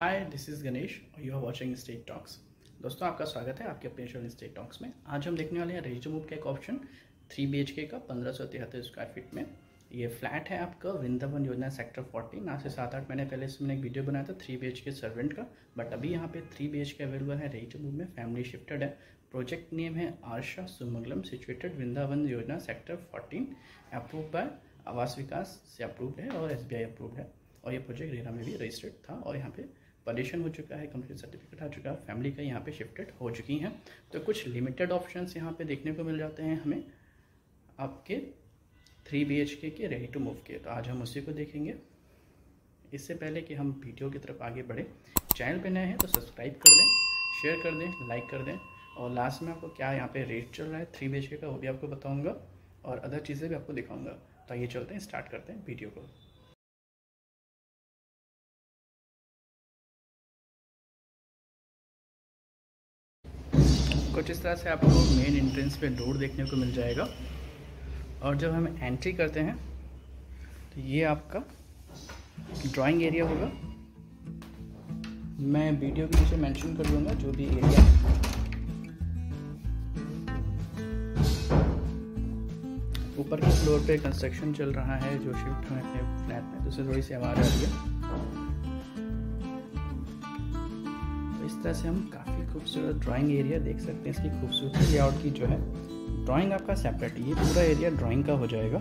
Hi this is Ganesh और you are watching state talks दोस्तों, आपका स्वागत है आपके अपने चैनल स्टेट टॉक्स में। आज हम देखने वाले हैं रेजी मूव का एक ऑप्शन थ्री बी के का, पंद्रह सौ तिहत्तर स्क्वायर फीट में। ये फ्लैट है आपका वृंदावन योजना सेक्टर फोर्टीन आज से सात आठ महीने पहले इसमें एक वीडियो बनाया था थ्री बी के सर्वेंट का बट अभी यहाँ पे थ्री बी के अवेलेबल है रेजी मूव में फैमिली शिफ्टेड है। प्रोजेक्ट नेम है आरशा सुमंगलम सिचुएटेड वृंदावन योजना sector fourteen approve by Awas Vikas से अप्रूव है और एस अप्रूव है। और ये प्रोजेक्ट रेरा में भी रजिस्टर्ड था और यहाँ पे पॉल्यूशन हो चुका है कंप्लीट सर्टिफिकेट आ चुका है फैमिली का यहाँ पे शिफ्टेड हो चुकी हैं। तो कुछ लिमिटेड ऑप्शंस यहाँ पे देखने को मिल जाते हैं हमें आपके three B H K ready to move के। तो आज हम उसी को देखेंगे। इससे पहले कि हम वीडियो की तरफ़ आगे बढ़े चैनल पे नए हैं तो सब्सक्राइब कर दें शेयर कर दें लाइक कर दें। और लास्ट में आपको क्या यहाँ पे रेट चल रहा है थ्री बी के वो भी आपको बताऊँगा और अदर चीज़ें भी आपको दिखाऊँगा। तो आइए चलते हैं स्टार्ट करते हैं वीडियो को। कुछ इस तरह से आपको मेन एंट्रेंस पे डोर देखने को मिल जाएगा। और जब हम एंट्री करते हैं तो ये आपका ड्राइंग एरिया होगा। मैं वीडियो के नीचे मेंशन कर दूँगा जो भी एरिया ऊपर के फ्लोर पे कंस्ट्रक्शन चल रहा है, जो शिफ्ट हुए अपने फ्लैट में तो उससे थोड़ी सी आवाज़ आ रही है। तो इस तरह से हम काफ़ी खूबसूरत ड्राइंग एरिया देख सकते हैं इसकी खूबसूरती लेआउट की जो है। ड्राइंग आपका सेपरेट ये पूरा एरिया ड्राइंग का हो जाएगा।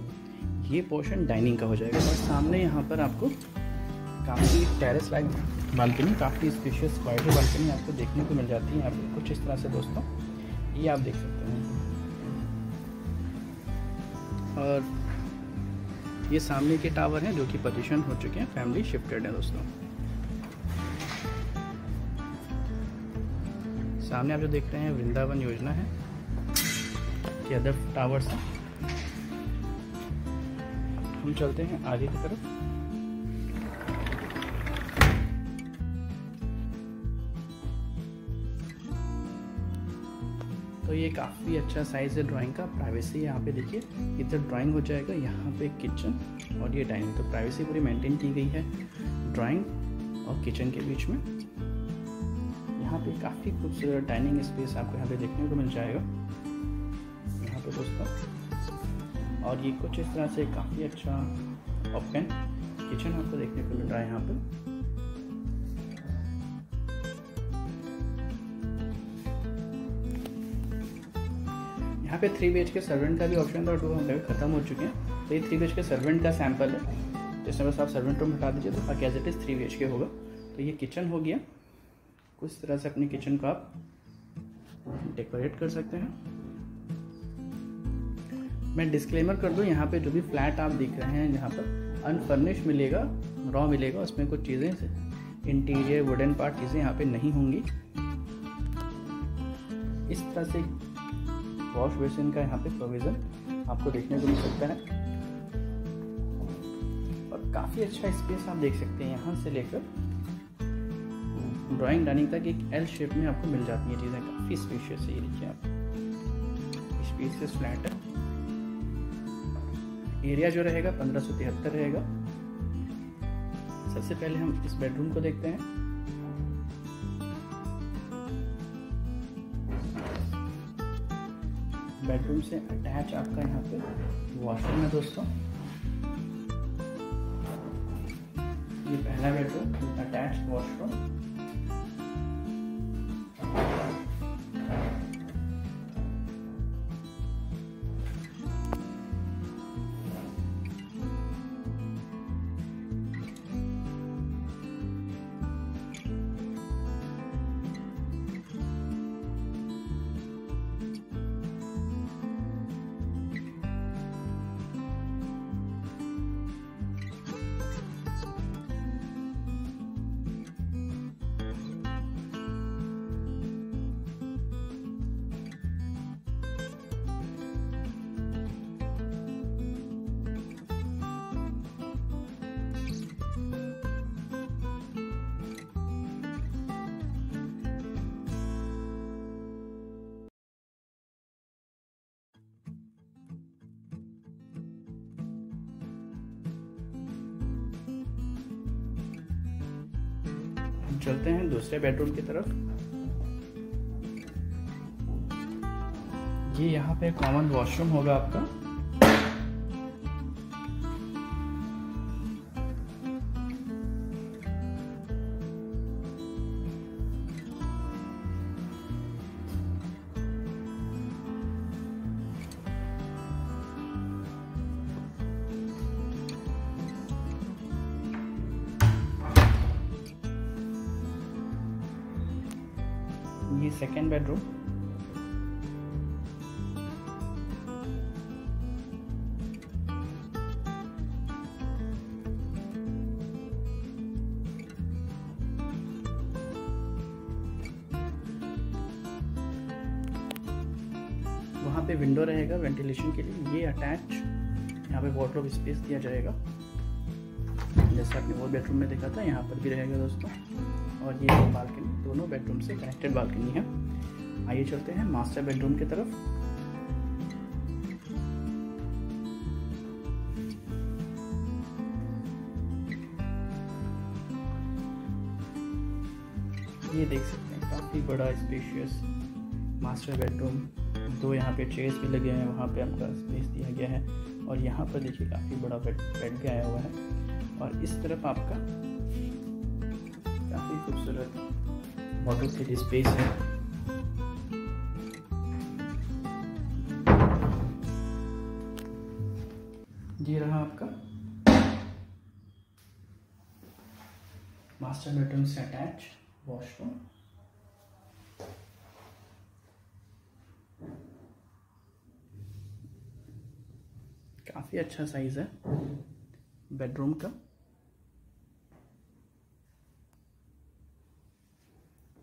ये पोर्शन डाइनिंग का हो जाएगा। और सामने यहाँ पर आपको काफ़ी टेरेस लाइक बालकनी काफ़ी स्पेशियस वाइडर बालकनी आपको देखने को मिल जाती है। आपको कुछ इस तरह से दोस्तों, ये आप देख सकते हैं। और ये सामने के टावर हैं जो कि पोजिशन हो चुके हैं फैमिली शिफ्टेड है दोस्तों। सामने आप जो देख रहे हैं, वृंदावन योजना है। टावर्स हम चलते हैं आगे की तरफ़। तो ये काफ़ी अच्छा साइज़ है ड्राइंग का। प्राइवेसी यहाँ पे देखिए, इधर ड्राइंग हो जाएगा, यहाँ पे किचन और ये डाइनिंग तो प्राइवेसी पूरी मेंटेन की गई है ड्राइंग और किचन के बीच में। यहाँ पे काफ़ी खूबसूरत डाइनिंग स्पेस आपको यहाँ पे देखने को मिल जाएगा। यहाँ पे दोस्तों, और ये कुछ इस तरह से काफ़ी अच्छा ओपन किचन आपको देखने को मिल रहा है यहाँ पे। यहाँ पे थ्री बी के सर्वेंट का भी ऑप्शन था टू हम खत्म हो चुके हैं। तो ये थ्री बी के सर्वेंट का सैंपल है। इसमें बस आप सर्वेंट रूम हटा दीजिए तो बाकी एज इट थ्री बी के होगा। तो ये किचन हो गया। कुछ तरह से अपने किचन को आप डेकोरेट कर सकते हैं। मैं डिस्क्लेमर कर दूँ, यहाँ पे जो भी फ्लैट आप देख रहे हैं, यहाँ पर अनफर्निश मिलेगा रॉ मिलेगा, उसमें कुछ चीज़ें इंटीरियर वुडन पार्ट चीज़ें यहाँ पे नहीं होंगी। इस तरह से वॉश बेसिन का यहाँ पे प्रोविज़न आपको देखने को मिल सकता है। और काफ़ी अच्छा स्पेस आप देख सकते हैं यहाँ से लेकर ड्राइंग डाइनिंग तक एक एल शेप में आपको मिल जाती है चीज़ें काफ़ी स्पेशियस है ये देखिए आप। स्पेसियस फ्लैट है। एरिया जो रहेगा पंद्रह सौ तिहत्तर रहेगा। सबसे पहले हम इस बेडरूम को देखते हैं। बेडरूम से अटैच आपका यहाँ पे वॉशरूम है दोस्तों। ये पहला बेडरूम अटैच वॉशरूम चलते हैं दूसरे बेडरूम की तरफ़। ये यहाँ पे कॉमन वॉशरूम होगा आपका। ये सेकेंड बेडरूम वहाँ पे विंडो रहेगा वेंटिलेशन के लिए। ये अटैच यहाँ पे वाटर स्पेस दिया जाएगा। जैसा आपने वो बेडरूम में देखा था, यहाँ पर भी रहेगा दोस्तों। और ये बालकनी, दोनों बेडरूम से कनेक्टेड बालकनी है। आइए चलते हैं मास्टर बेडरूम की तरफ़। ये देख सकते हैं, काफ़ी बड़ा स्पेशियस मास्टर बेडरूम दो यहाँ पे चेयर्स भी लगे हैं, वहाँ पे आपका स्पेस दिया गया है। और यहाँ पर देखिए, काफ़ी बड़ा बेड बेड भी आया हुआ है। और इस तरफ़ आपका खूबसूरत वाटर लिए स्पेस है। ये रहा आपका मास्टर बेडरूम से अटैच वॉशरूम काफ़ी अच्छा साइज़ है बेडरूम का।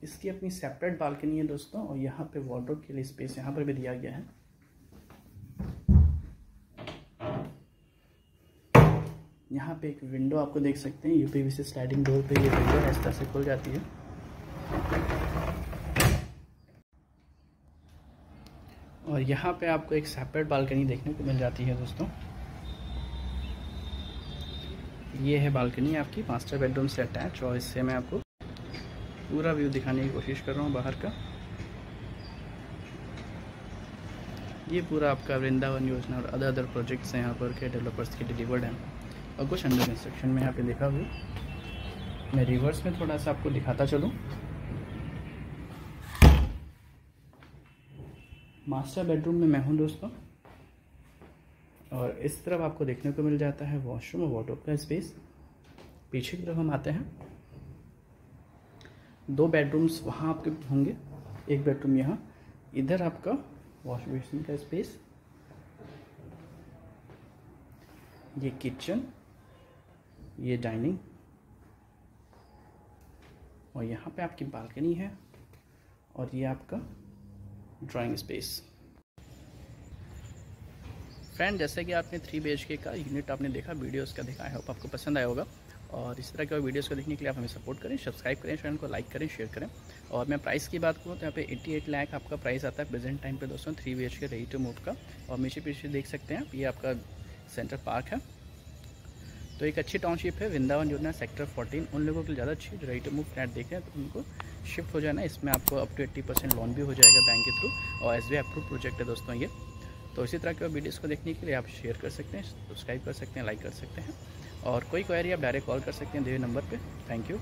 इसकी अपनी सेपरेट बालकनी है दोस्तों, और यहाँ पे वार्डरोब के लिए स्पेस यहाँ पर भी दिया गया है। यहाँ पे एक विंडो आपको देख सकते हैं यूपीवीसी स्लाइडिंग डोर पे ये विंडो इस तरह से खुल जाती है। और यहाँ पे आपको एक सेपरेट बालकनी देखने को मिल जाती है दोस्तों। ये है बालकनी आपकी मास्टर बेडरूम से अटैच और इससे मैं आपको पूरा व्यू दिखाने की कोशिश कर रहा हूँ बाहर का। ये पूरा आपका वृंदावन योजना और अदर अदर प्रोजेक्ट्स हैं यहाँ पर के डेवलपर्स के डिलीवर्ड हैं। और कुछ अंडर कंस्ट्रक्शन में यहाँ पे देखा हुआ मैं रिवर्स में थोड़ा सा आपको दिखाता चलूँ। मास्टर बेडरूम में मैं हूँ दोस्तों। और इस तरफ़ आपको देखने को मिल जाता है वॉशरूम और वाटर का स्पेस पीछे की तरफ़ हम आते हैं। दो बेडरूम्स वहाँ आपके होंगे। एक बेडरूम यहाँ, इधर आपका वॉश बेसिन का स्पेस ये किचन ये डाइनिंग और यहाँ पे आपकी बालकनी है, और ये आपका ड्राइंग स्पेस फ्रेंड जैसे कि आपने थ्री बी का यूनिट आपने देखा वीडियो उसका देखा है आपको पसंद आया होगा। और इस तरह के वीडियोस को देखने के लिए आप हमें सपोर्ट करें सब्सक्राइब करें, चैनल को लाइक करें शेयर करें। और मैं प्राइस की बात करूँ तो यहाँ पे 88 लाख आपका प्राइस आता है प्रेजेंट टाइम पे दोस्तों three B K ready to move का। और नीचे पीछे देख सकते हैं, ये आपका सेंटर पार्क है। तो एक अच्छी टाउनशिप है वृंदावन योजना सेक्टर 14 उन लोगों के लिए ज़्यादा अच्छी रेडी टू मूव फ्लैट देख तो उनको शिफ्ट हो जाना इसमें आपको अप टू एट्टी लोन भी हो जाएगा बैंक के थ्रू और एस बी अप्रूव प्रोजेक्ट है दोस्तों ये। तो इसी तरह के वीडियोज़ को देखने के लिए आप शेयर कर सकते हैं सब्सक्राइब कर सकते हैं लाइक कर सकते हैं। और कोई क्वेरी आप डायरेक्ट कॉल कर सकते हैं दिए नंबर पर थैंक यू